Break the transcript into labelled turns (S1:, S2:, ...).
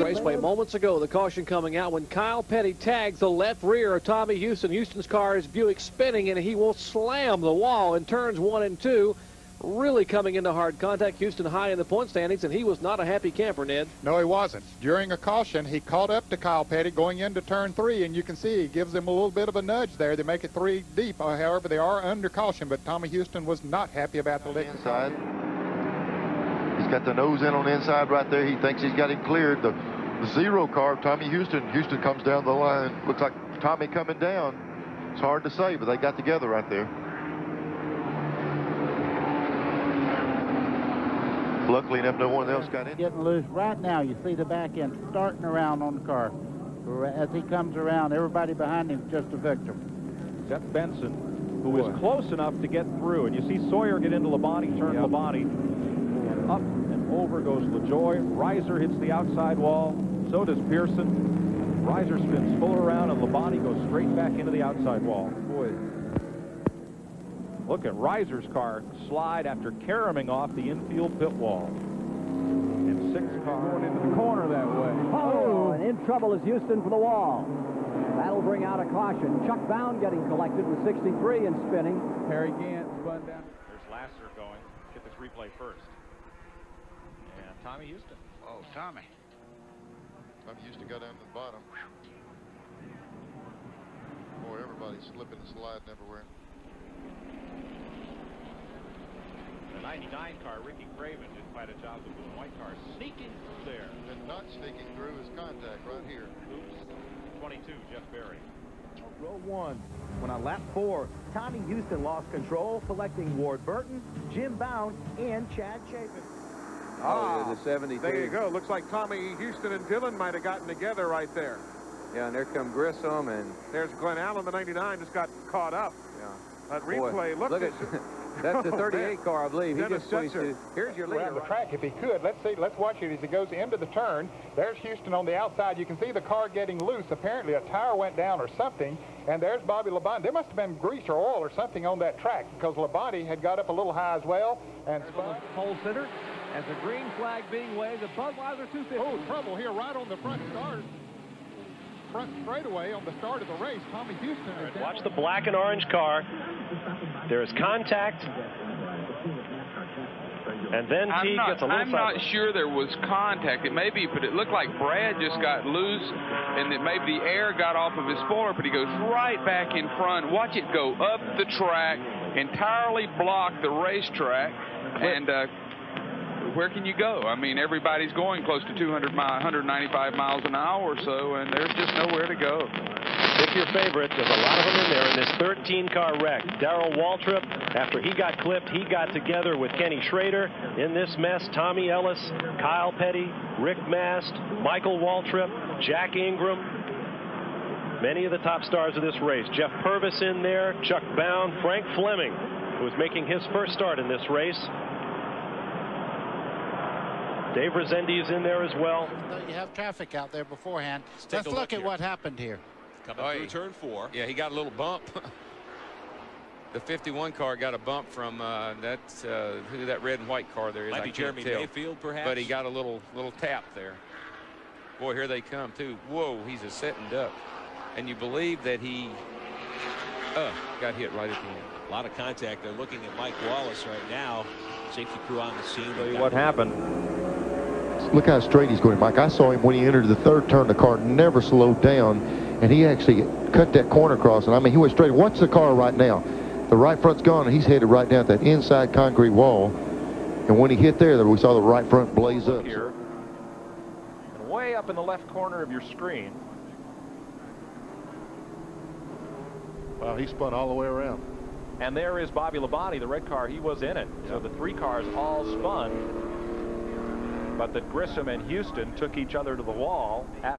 S1: Raceway moments ago, the caution coming out when Kyle Petty tags the left rear of Tommy Houston. Houston's car is Buick spinning, and he will slam the wall in turns one and two. Really coming into hard contact. Houston high in the point standings, and he was not a happy camper, Ned.
S2: No, he wasn't. During a caution, he caught up to Kyle Petty going into turn three, and you can see he gives him a little bit of a nudge there. They make it three deep. Uh, however, they are under caution, but Tommy Houston was not happy about the lick.
S3: Inside. He's got the nose in on the inside right there. He thinks he's got him cleared. The, the zero car, Tommy Houston. Houston comes down the line. Looks like Tommy coming down. It's hard to say, but they got together right there. Luckily enough, no one else got in.
S4: Getting loose right now. You see the back end starting around on the car. As he comes around, everybody behind him is just a victim.
S5: Seth Benson, who was close enough to get through. And you see Sawyer get into Labonte, turn yep. Labonte. Up and over goes LaJoie. Riser hits the outside wall. So does Pearson. Riser spins full around, and Labonte goes straight back into the outside wall. Boy, Look at Riser's car slide after caroming off the infield pit wall. And six car going into the corner that way.
S6: Oh, oh, and in trouble is Houston for the wall. That'll bring out a caution. Chuck Bown getting collected with 63 and spinning.
S5: Harry Gant spun down. There's Lasser going. Get this replay first. And Tommy Houston.
S7: Oh, Tommy.
S3: Tommy Houston got down to the bottom. Boy, everybody's slipping and sliding everywhere.
S5: The 99 car, Ricky Craven, did quite a job. The blue and white car sneaking through there.
S3: And not sneaking through is contact right here.
S5: Oops. 22, Jeff Berry.
S8: Row one. When on lap four, Tommy Houston lost control, collecting Ward Burton, Jim Bown, and Chad Chaffin.
S9: Ah, oh, the 72.
S10: There you go. Looks like Tommy Houston and Dillon might have gotten together right there.
S9: Yeah, and there come Grissom and
S10: there's Glenn Allen, the 99, just got caught up.
S9: Yeah.
S10: That replay.
S9: Boy, look at that's the 38 car, I believe. He just squeezed through. Here's your leader.
S2: Around the track, if he could. Let's see. Let's watch it as he goes into the turn. There's Houston on the outside. You can see the car getting loose. Apparently, a tire went down or something. And there's Bobby Labonte. There must have been grease or oil or something on that track because Labonte had got up a little high as well. And
S6: pole center as the green flag being waved. The Budweiser 250.
S2: Oh, trouble here right on the front start front straightaway on the start of the race. Tommy Houston.
S11: Right, watch the black and orange car. There is contact. And then
S12: I'm
S11: Teague gets a little
S12: I'm not sure there was contact. It may be, but it looked like Brad just got loose and that maybe the air got off of his spoiler, but he goes right back in front. Watch it go up the track, entirely block the racetrack, and uh, where can you go? I mean, everybody's going close to 200 miles, 195 miles an hour or so, and there's just nowhere to go.
S11: Pick your favorite. There's a lot of them in there in this 13-car wreck. Darrell Waltrip, after he got clipped, he got together with Kenny Schrader. In this mess, Tommy Ellis, Kyle Petty, Rick Mast, Michael Waltrip, Jack Ingram, many of the top stars of this race. Jeff Purvis in there, Chuck Bown, Frank Fleming, who was making his first start in this race. Dave Rezendes is in there as well.
S4: You have traffic out there beforehand. Let's, Let's look, look at what happened here.
S13: Coming oh, through turn four. Yeah, he got a little bump. the 51 car got a bump from uh, that uh, who that red and white car there is.
S5: Might
S13: I
S5: be Jeremy
S13: tell.
S5: Mayfield, perhaps.
S13: But he got a little little tap there. Boy, here they come too. Whoa, he's a setting duck, and you believe that he uh, got hit right at the end.
S5: A lot of contact. They're looking at Mike Wallace right now. Safety crew on the scene.
S11: Tell you what happened.
S3: Look how straight he's going, Mike. I saw him when he entered the third turn. The car never slowed down, and he actually cut that corner cross. And I mean, he went straight. Watch the car right now. The right front's gone, and he's headed right down that inside concrete wall. And when he hit there, we saw the right front blaze up.
S5: Here, and way up in the left corner of your screen.
S2: Wow, he spun all the way around.
S5: And there is Bobby Labonte, the red car. He was in it. Yep. So the three cars all spun. But that Grissom and Houston took each other to the wall.